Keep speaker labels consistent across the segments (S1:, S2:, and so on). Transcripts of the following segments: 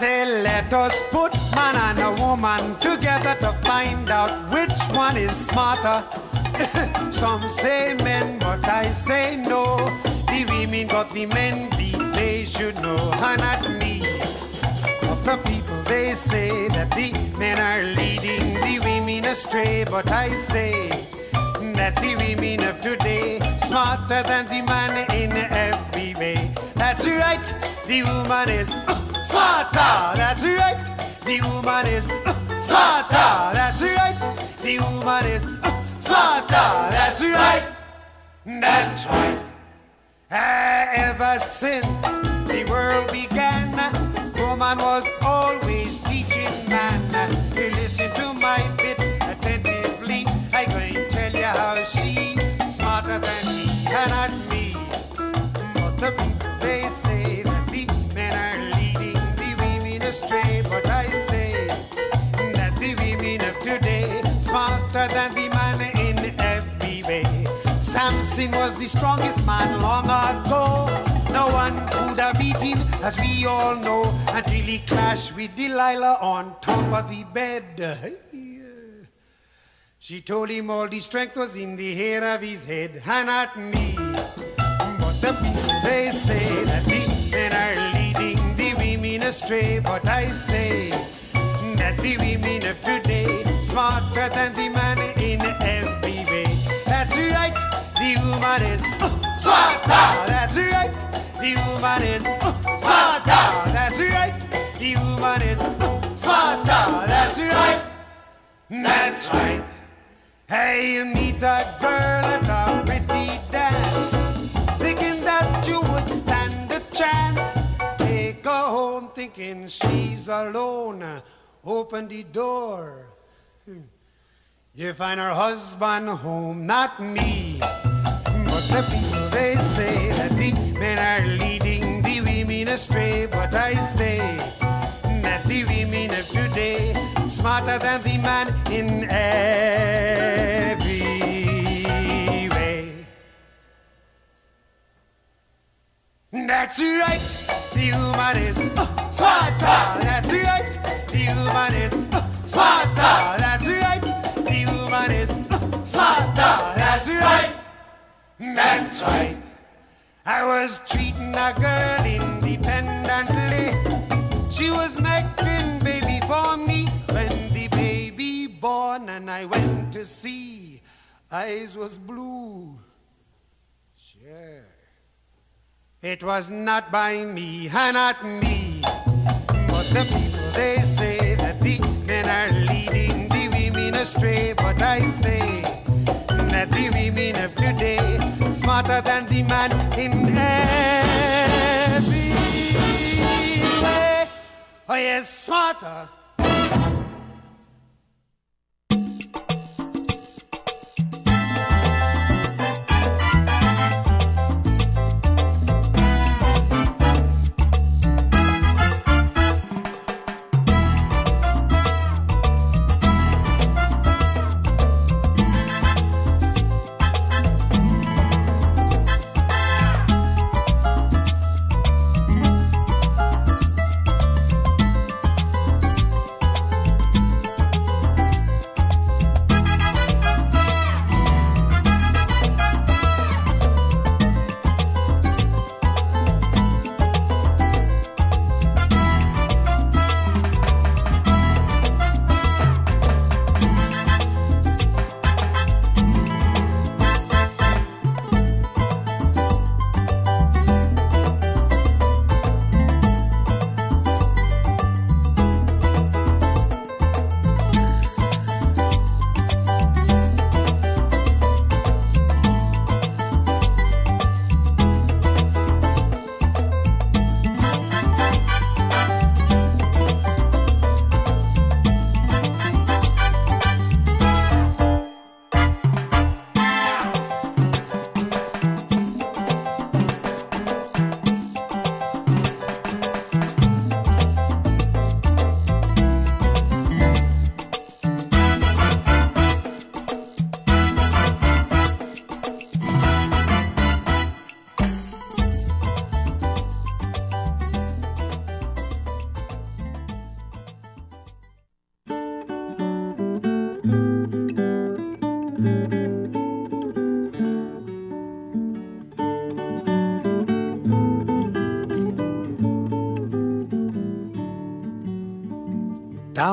S1: say, let us put man and a woman together to find out which one is smarter. Some say men, but I say no. The women got the men beat, they should know, and not me. But the people, they say that the men are leading the women astray, but I say that the women of today smarter than the man in every way. That's right, the woman is uh. That's right, the woman is uh. That's right, the woman is uh. That's right, that's right. Uh, ever since the world began, woman was always teaching man. You listen to my bit attentively. I going to tell you how she Samson was the strongest man long ago. No one could have beat him, as we all know, until he clashed with Delilah on top of the bed. She told him all the strength was in the hair of his head, and not me. But the people they say that the men are leading the women astray. But I say that the women of today smarter than the woman is uh, smarter. That's right, the woman is uh, smarter. That's right, the woman is uh, smarter. That's right, that's right. Hey, you meet a girl at a pretty dance, thinking that you would stand a chance. Take her home thinking she's alone. Open the door. You find her husband home, not me. The people they say that the men are leading the women astray. But I say that the women of today smarter than the man in every that's right. I was treating a girl independently. She was making baby for me when the baby born and I went to see. Eyes was blue. Sure. It was not by me, not me. But the people they say that the men are leading the women astray. But I say that the women of today smarter than the man in every way. Oh yes, smarter.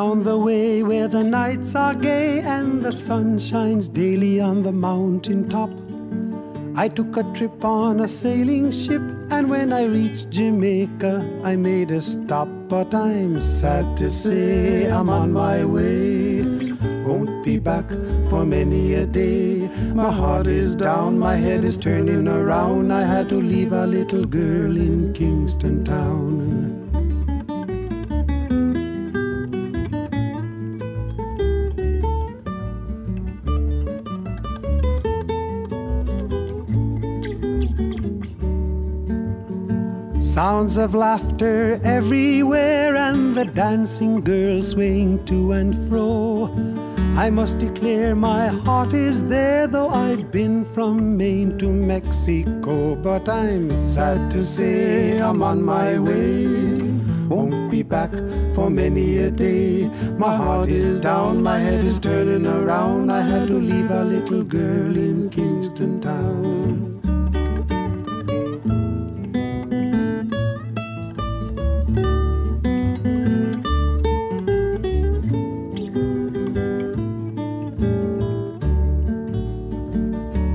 S1: Down the way where the nights are gay and the sun shines daily on the mountain top. I took a trip on a sailing ship, and when I reached Jamaica, I made a stop. But I'm sad to say I'm on my way. Won't be back for many a day. My heart is down, my head is turning around. I had to leave a little girl in Kingston Town. Sounds of laughter everywhere, and the dancing girls swaying to and fro. I must declare my heart is there, though I've been from Maine to Mexico. But I'm sad to say I'm on my way. Won't be back for many a day. My heart is down, my head is turning around. I had to leave a little girl in Kingston Town.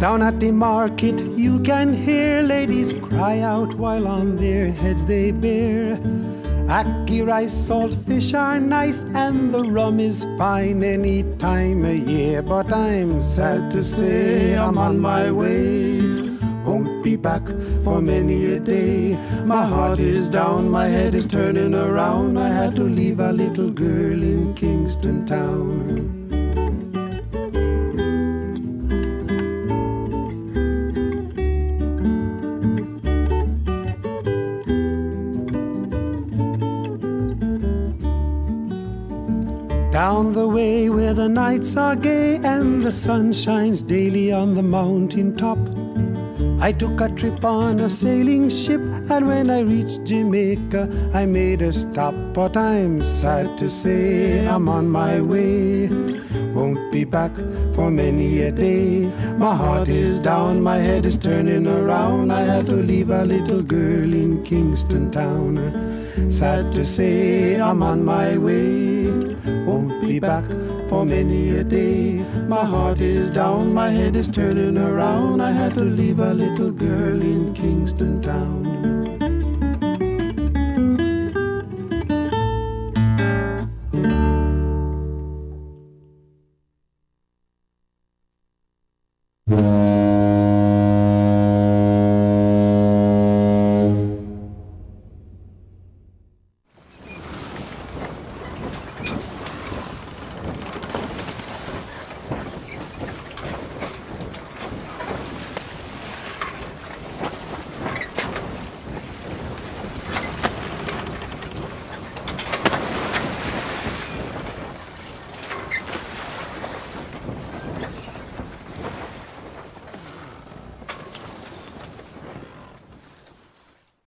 S1: Down at the market, you can hear ladies cry out while on their heads they bear. Ackee rice, salt fish are nice, and the rum is fine any time of year. But I'm sad to say I'm on my way. Won't be back for many a day. My heart is down, my head is turning around. I had to leave a little girl in Kingston Town. Where the nights are gay and the sun shines daily on the mountain top. I took a trip on a sailing ship, and when I reached Jamaica, I made a stop. But I'm sad to say I'm on my way. Won't be back for many a day. My heart is down, my head is turning around. I had to leave a little girl in Kingston Town. Sad to say I'm on my way. Won't be back for many a day. My heart is down, my head is turning around. I had to leave a little girl in Kingston Town.